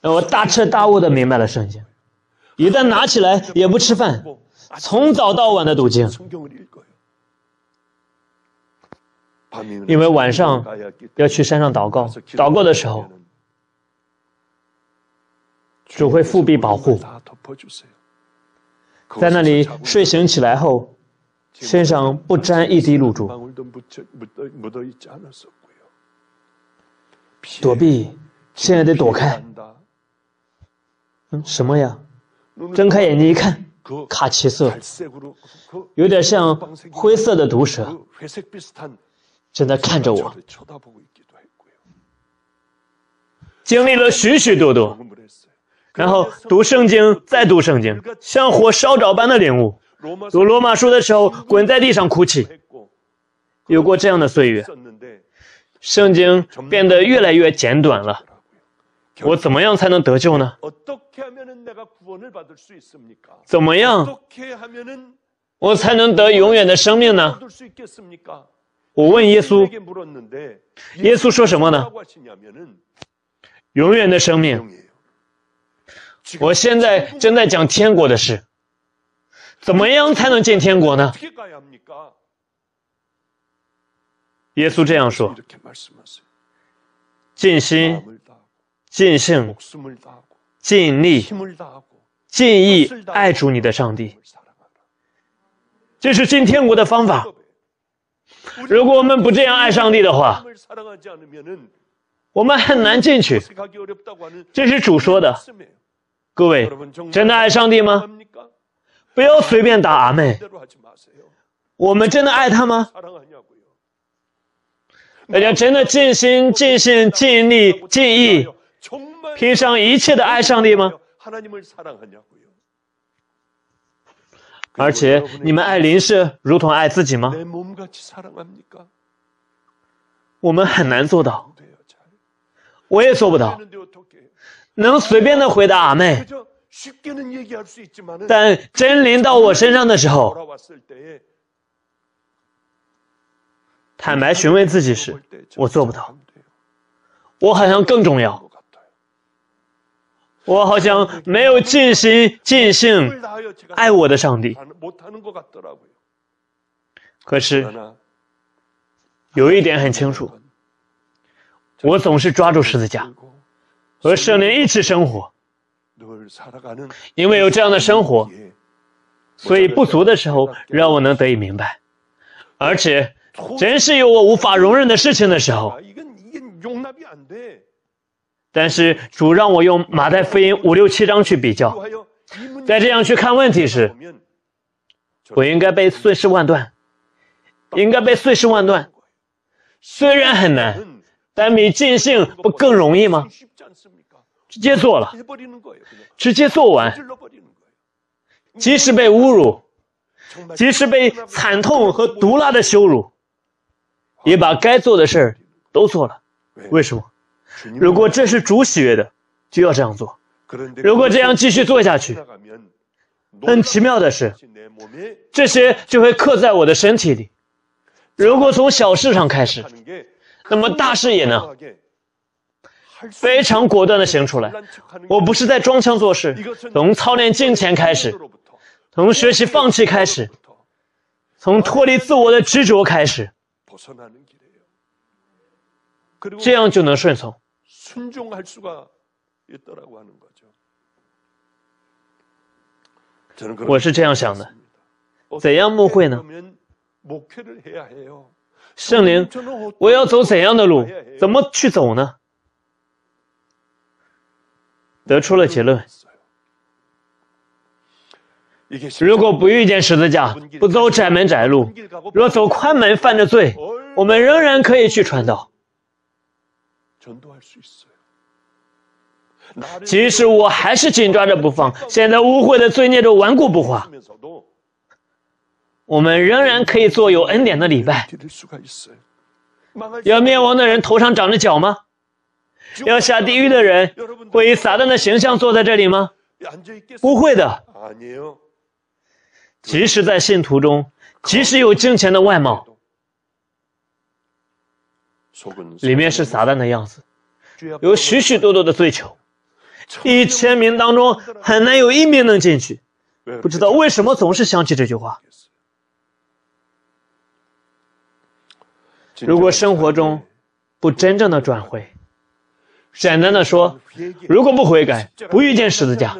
让我大彻大悟的明白了圣经，一旦拿起来也不吃饭，从早到晚的读经，因为晚上要去山上祷告，祷告的时候主会复辟保护，在那里睡醒起来后，身上不沾一滴露珠，躲避现在得躲开。嗯什么呀？睁开眼睛一看，卡其色，有点像灰色的毒蛇，正在看着我。经历了许许多多，然后读圣经，再读圣经，像火烧着般的领悟。读罗马书的时候，滚在地上哭泣。有过这样的岁月，圣经变得越来越简短了。我怎么样才能得救呢？怎么样，我才能得永远的生命呢？我问耶稣，耶稣说什么呢？永远的生命。我现在正在讲天国的事，怎么样才能进天国呢？耶稣这样说：尽心。尽性、尽力、尽意爱主你的上帝，这是进天国的方法。如果我们不这样爱上帝的话，我们很难进去。这是主说的。各位，真的爱上帝吗？不要随便打阿妹。我们真的爱他吗？大家真的尽心、尽心、尽力、尽意，拼上一切的爱上帝吗？而且你们爱邻舍如同爱自己吗？我们很难做到，我也做不到。能随便的回答阿妹，但真临到我身上的时候，坦白询问自己时，我做不到。我好像更重要，我好像没有尽心尽性爱我的上帝。可是有一点很清楚，我总是抓住十字架。和圣灵一起生活，因为有这样的生活，所以不足的时候让我能得以明白，而且真是有我无法容忍的事情的时候，但是主让我用马太福音五六七章去比较，在这样去看问题时，我应该被碎尸万段，应该被碎尸万段，虽然很难，但比尽兴不更容易吗？直接做了，直接做完，即使被侮辱，即使被惨痛和毒辣的羞辱，也把该做的事儿都做了。为什么？如果这是主喜悦的，就要这样做。如果这样继续做下去，很奇妙的是，这些就会刻在我的身体里。如果从小事上开始，那么大事也能。非常果断的行出来，我不是在装腔作势。从操练金钱开始，从学习放弃开始，从脱离自我的执着开始，这样就能顺从。我是这样想的。怎样牧会呢？圣灵，我要走怎样的路？怎么去走呢？得出了结论：如果不遇见十字架，不走窄门窄路，若走宽门犯着罪，我们仍然可以去传道。即使我还是紧抓着不放，现在污秽的罪孽都顽固不化，我们仍然可以做有恩典的礼拜。要灭亡的人头上长着角吗？要下地狱的人会以撒旦的形象坐在这里吗？不会的。即使在信徒中，即使有金钱的外貌，里面是撒旦的样子，有许许多多的追求。一千名当中很难有一名能进去。不知道为什么总是想起这句话。如果生活中不真正的转回。简单的说，如果不悔改，不遇见十字架，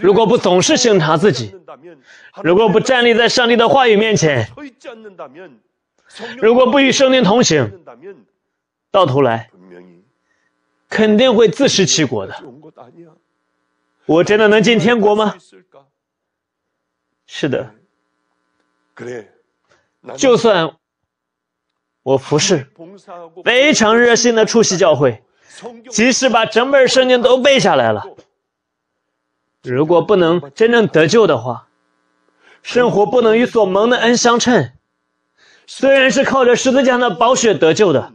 如果不总是审查自己，如果不站立在上帝的话语面前，如果不与圣灵同行，到头来肯定会自食其果的。我真的能进天国吗？是的，就算。我服侍，非常热心的出席教会，即使把整本圣经都背下来了。如果不能真正得救的话，生活不能与所蒙的恩相称。虽然是靠着十字架的宝血得救的，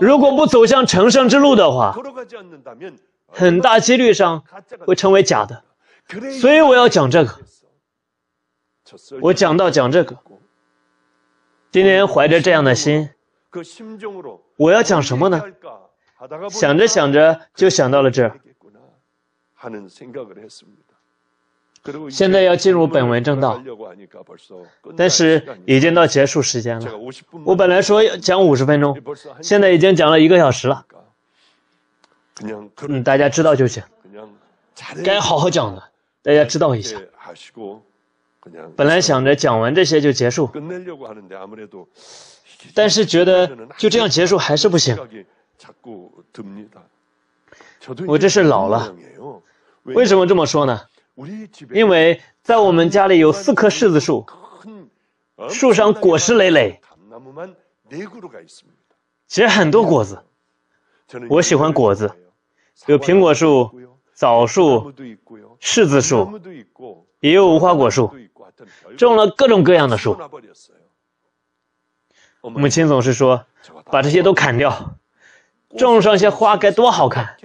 如果不走向成圣之路的话，很大几率上会成为假的。所以我要讲这个，我讲到讲这个。今天怀着这样的心，我要讲什么呢？想着想着就想到了这。现在要进入本文正道，但是已经到结束时间了。我本来说要讲五十分钟，现在已经讲了一个小时了。嗯，大家知道就行。该好好讲的，大家知道一下。本来想着讲完这些就结束，但是觉得就这样结束还是不行。我这是老了，为什么这么说呢？因为在我们家里有四棵柿子树，树上果实累累，其实很多果子，我喜欢果子，有苹果树、枣树、柿子树，也有无花果树，种了各种各样的树。母亲总是说：“把这些都砍掉，种上些花该多好看！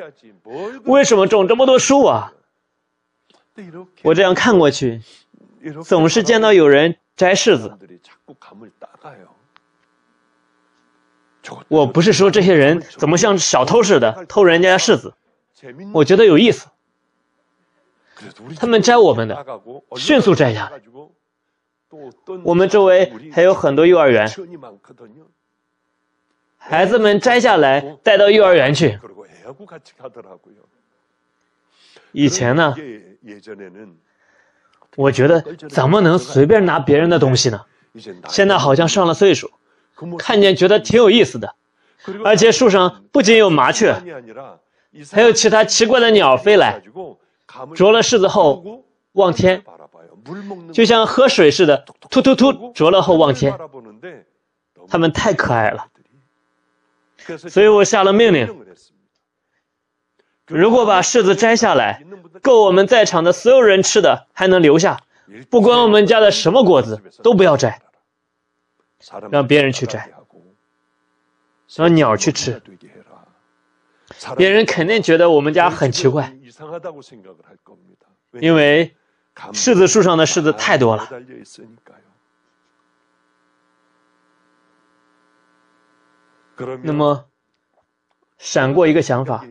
为什么种这么多树啊？”我这样看过去，总是见到有人摘柿子。我不是说这些人怎么像小偷似的偷人家柿子，我觉得有意思。他们摘我们的，迅速摘下来。我们周围还有很多幼儿园，孩子们摘下来带到幼儿园去。以前呢，我觉得怎么能随便拿别人的东西呢？现在好像上了岁数，看见觉得挺有意思的。而且树上不仅有麻雀，还有其他奇怪的鸟飞来，啄了柿子后望天。就像喝水似的，突突突，啄了后望天。他们太可爱了，所以我下了命令：如果把柿子摘下来，够我们在场的所有人吃的，还能留下，不管我们家的什么果子，都不要摘，让别人去摘，让鸟去吃。别人肯定觉得我们家很奇怪，因为。柿子树上的柿子太多了。那么，闪过一个想法，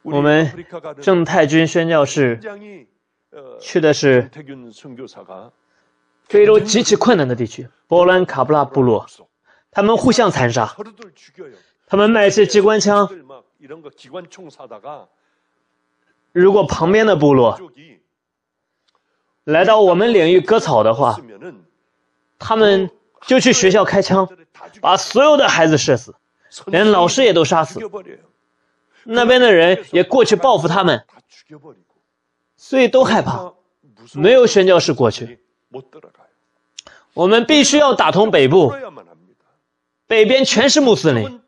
我们正太君宣教士去的是非洲极其困难的地区——波兰卡布拉部落，他们互相残杀，他们卖些机关枪。如果旁边的部落来到我们领域割草的话，他们就去学校开枪，把所有的孩子射死，连老师也都杀死。那边的人也过去报复他们，所以都害怕，没有宣教士过去。我们必须要打通北部，北边全是穆斯林，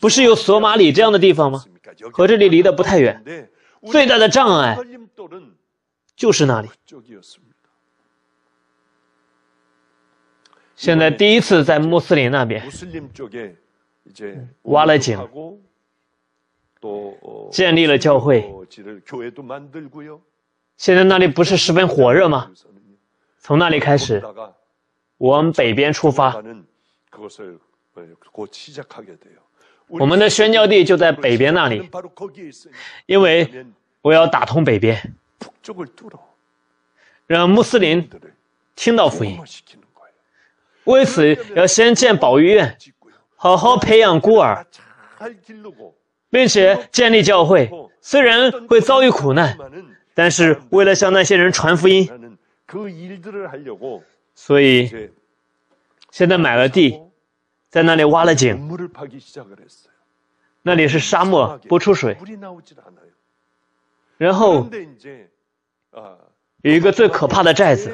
不是有索马里这样的地方吗？和这里离得不太远，最大的障碍就是那里。现在第一次在穆斯林那边挖了井，建立了教会。现在那里不是十分火热吗？从那里开始，往北边出发。我们的宣教地就在北边那里，因为我要打通北边，让穆斯林听到福音。为此要先建保育院，好好培养孤儿，并且建立教会。虽然会遭遇苦难，但是为了向那些人传福音，所以现在买了地。在那里挖了井，那里是沙漠，不出水。然后有一个最可怕的寨子。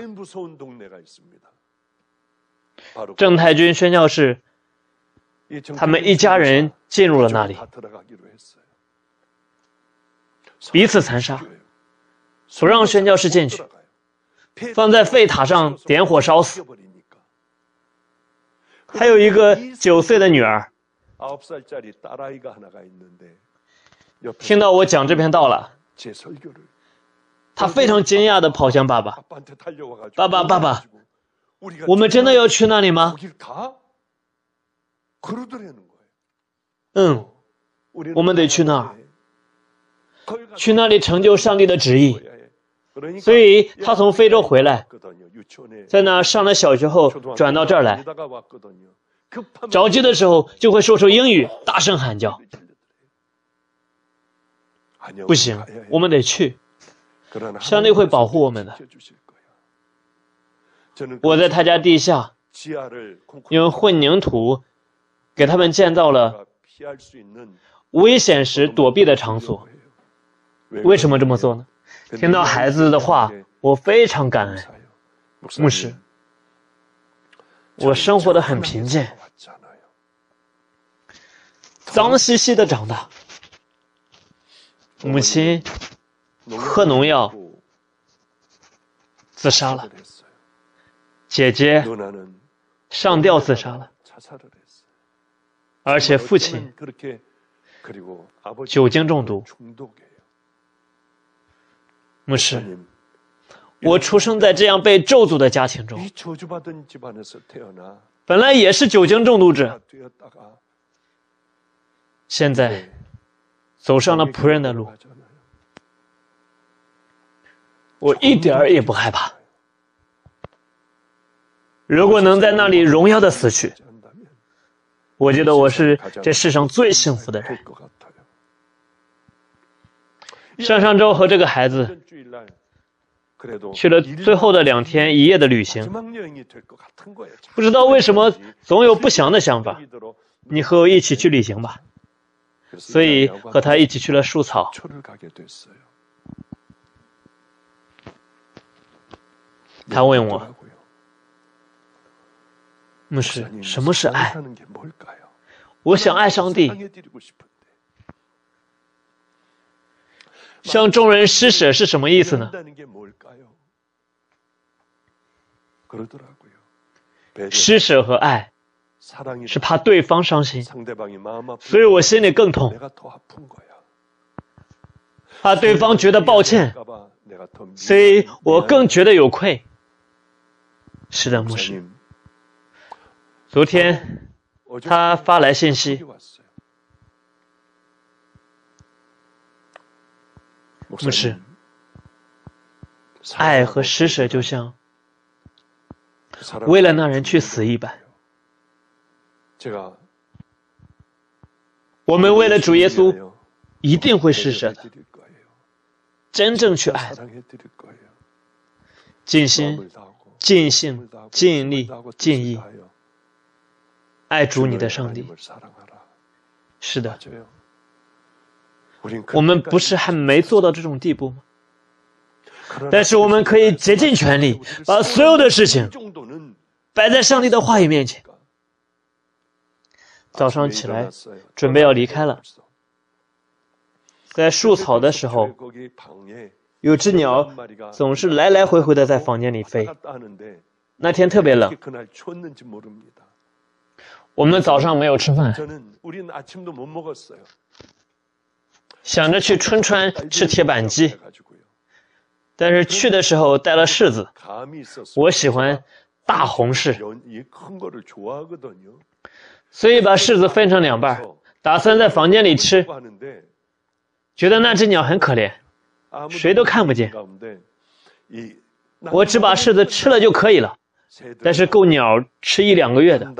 正太君宣教士，他们一家人进入了那里，彼此残杀，不让宣教士进去，放在废塔上点火烧死。还有一个九岁的女儿，听到我讲这篇道了，他非常惊讶的跑向爸爸，爸爸爸爸，我们真的要去那里吗？嗯，我们得去那儿，去那里成就上帝的旨意。所以他从非洲回来，在那上了小学后转到这儿来，着急的时候就会说出英语，大声喊叫。不行，我们得去，上帝会保护我们的。我在他家地下用混凝土给他们建造了危险时躲避的场所。为什么这么做呢？听到孩子的话，我非常感恩。牧师，我生活的很贫贱，脏兮兮的长大。母亲喝农药自杀了，姐姐上吊自杀了，而且父亲酒精中毒。牧师，我出生在这样被咒诅的家庭中，本来也是酒精中毒者，现在走上了仆人的路，我一点儿也不害怕。如果能在那里荣耀的死去，我觉得我是这世上最幸福的人。上上周和这个孩子去了最后的两天一夜的旅行，不知道为什么总有不祥的想法。你和我一起去旅行吧，所以和他一起去了树草。他问我：“牧师，什么是爱？”我想爱上帝。向众人施舍是什么意思呢？施舍和爱是怕对方伤心，所以我心里更痛，怕对方觉得抱歉，所以我更觉得有愧。是的，牧师。昨天他发来信息。牧师，爱和施舍就像为了那人去死一般。这个我们为了主耶稣，一定会施舍的，真正去爱，尽心、尽性、尽力、尽意爱主你的上帝。是的。我们不是还没做到这种地步吗？但是我们可以竭尽全力，把所有的事情摆在上帝的话语面前。早上起来，准备要离开了，在树草的时候，有只鸟总是来来回回的在房间里飞。那天特别冷，我们早上没有吃饭。想着去春川吃铁板鸡，但是去的时候带了柿子，我喜欢大红柿，所以把柿子分成两半，打算在房间里吃。觉得那只鸟很可怜，谁都看不见，我只把柿子吃了就可以了，但是够鸟吃一两个月的。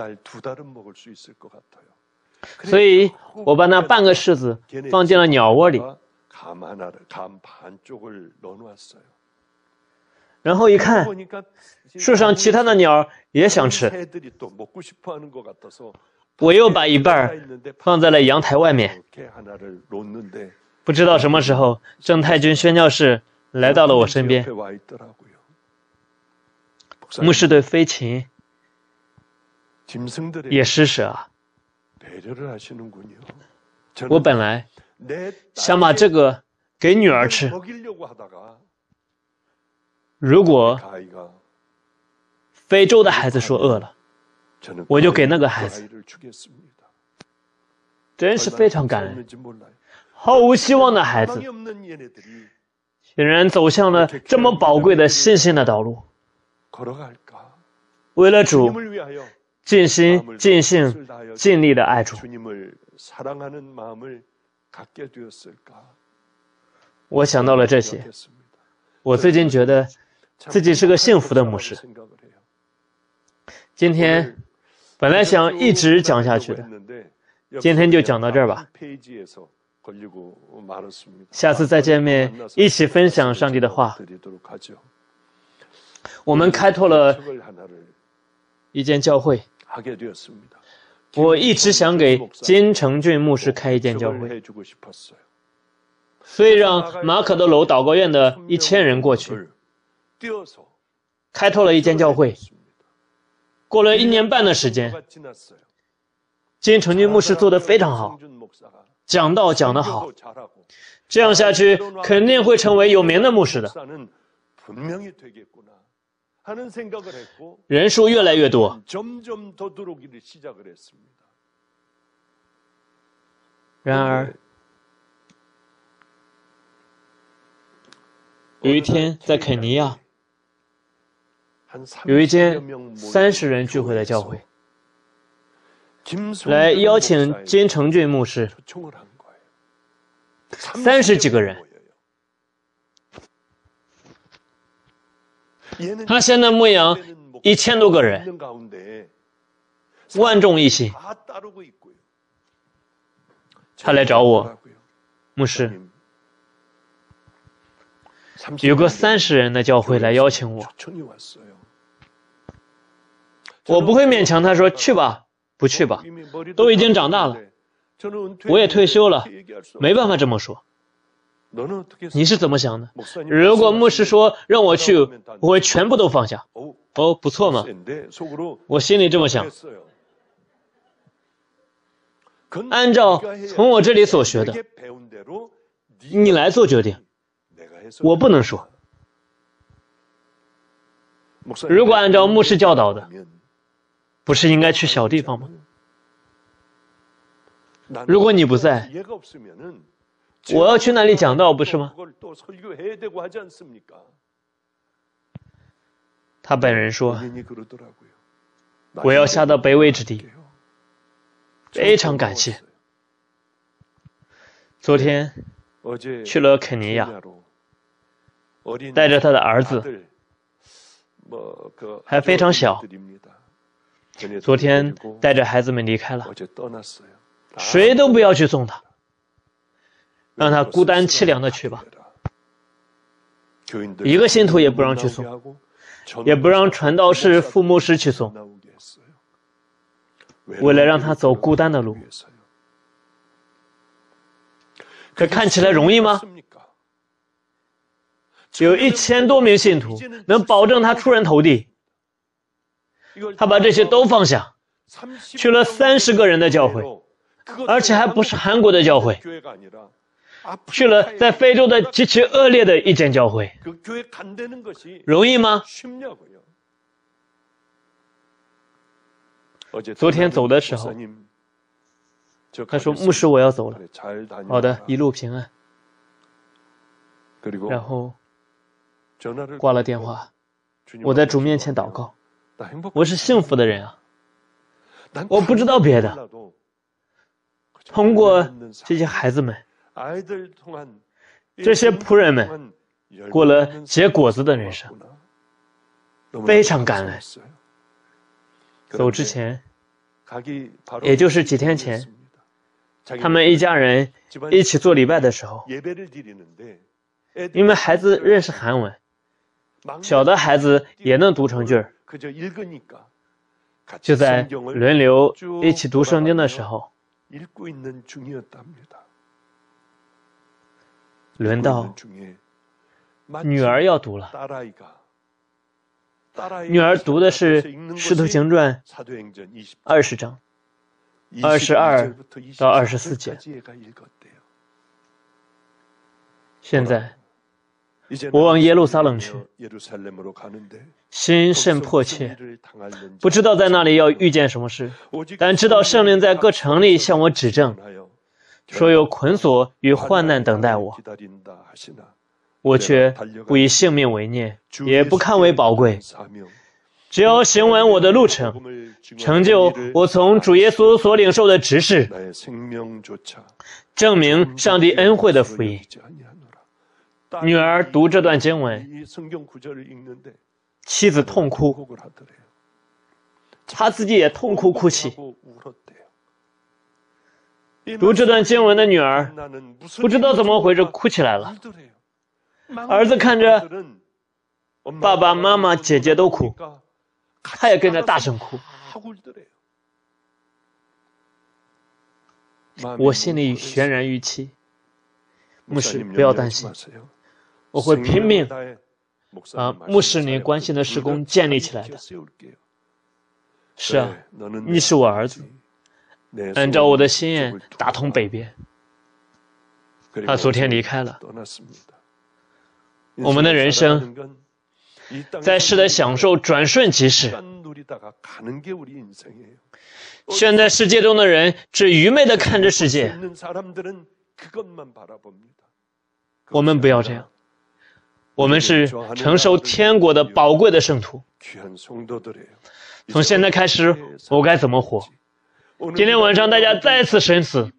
所以我把那半个柿子放进了鸟窝里，然后一看，树上其他的鸟也想吃，我又把一半放在了阳台外面。不知道什么时候，郑太君宣教士来到了我身边，牧师对飞禽也施舍。我本来想把这个给女儿吃，如果非洲的孩子说饿了，我就给那个孩子。真是非常感恩，毫无希望的孩子，竟然走向了这么宝贵的信心的道路。为了主。尽心、尽性、尽力的爱主。我想到了这些。我最近觉得自己是个幸福的牧师。今天本来想一直讲下去的，今天就讲到这儿吧。下次再见面，一起分享上帝的话。我们开拓了一间教会。我一直想给金城俊牧师开一间教会，所以让马可的楼祷告院的一千人过去，开拓了一间教会。过了一年半的时间，金成俊牧师做得非常好，讲道讲得好，这样下去肯定会成为有名的牧师的。人数越来越多。然而，有一天在肯尼亚，有一间三十人聚会的教会，来邀请金城俊牧师，三十几个人。他现在牧养一千多个人，万众一心。他来找我，牧师，有个三十人的教会来邀请我，我不会勉强他说去吧，不去吧，都已经长大了，我也退休了，没办法这么说。你是怎么想的？如果牧师说让我去，我会全部都放下。哦，不错嘛，我心里这么想。按照从我这里所学的，你来做决定，我不能说。如果按照牧师教导的，不是应该去小地方吗？如果你不在。我要去那里讲道，不是吗？他本人说：“我要下到卑微之地，非常感谢。昨天去了肯尼亚，带着他的儿子，还非常小。昨天带着孩子们离开了，谁都不要去送他。”让他孤单凄凉的去吧，一个信徒也不让去送，也不让传道士、副牧师去送，为了让他走孤单的路。可看起来容易吗？有一千多名信徒，能保证他出人头地。他把这些都放下，去了三十个人的教会，而且还不是韩国的教会。去了在非洲的极其恶劣的一间教会，容易吗？昨天走的时候，他说：“牧师，我要走了。”好的，一路平安。然后挂了电话，我在主面前祷告，我是幸福的人啊！我不知道别的，通过这些孩子们。这些仆人们过了结果子的人生，非常感恩。走之前，也就是几天前，他们一家人一起做礼拜的时候，因为孩子认识韩文，小的孩子也能读成句儿，就在轮流一起读圣经的时候。轮到女儿要读了，女儿读的是《使徒行传》二十章，二十二到二十四节。现在我往耶路撒冷去，心甚迫切，不知道在那里要遇见什么事，但知道圣灵在各城里向我指证。说有捆锁与患难等待我，我却不以性命为念，也不看为宝贵。只要行完我的路程，成就我从主耶稣所领受的职事，证明上帝恩惠的福音。女儿读这段经文，妻子痛哭，他自己也痛哭哭泣。读这段经文的女儿不知道怎么回事，哭起来了。儿子看着爸爸妈妈、姐姐都哭，他也跟着大声哭。我心里悬然欲泣。牧师，不要担心，我会拼命啊牧师您关心的施工建立起来的。是啊，你是我儿子，按照我的心愿打通北边。他昨天离开了。我们的人生在世的享受转瞬即逝。现在世界中的人只愚昧的看着世界。我们不要这样。我们是承受天国的宝贵的圣徒。从现在开始，我该怎么活？今天晚上大家再次深思。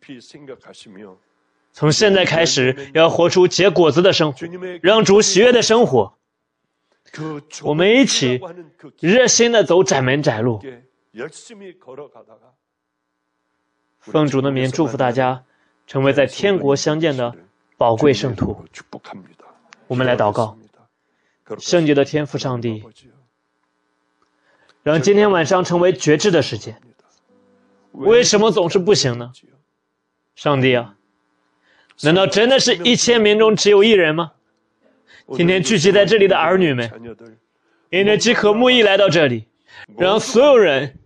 从现在开始，要活出结果子的生活，让主喜悦的生活。我们一起热心的走窄门窄路。奉主的名祝福大家，成为在天国相见的宝贵圣徒。我们来祷告，圣洁的天父上帝。让今天晚上成为绝志的时间。为什么总是不行呢？上帝啊，难道真的是一千名中只有一人吗？今天聚集在这里的儿女们，因着饥渴慕义来到这里，让所有人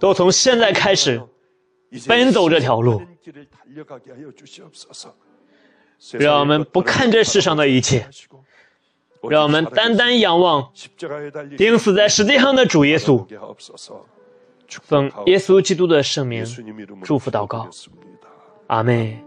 都从现在开始奔走这条路。让我们不看这世上的一切。让我们单单仰望钉死在世界上的主耶稣，奉耶稣基督的圣名祝福祷告，阿妹。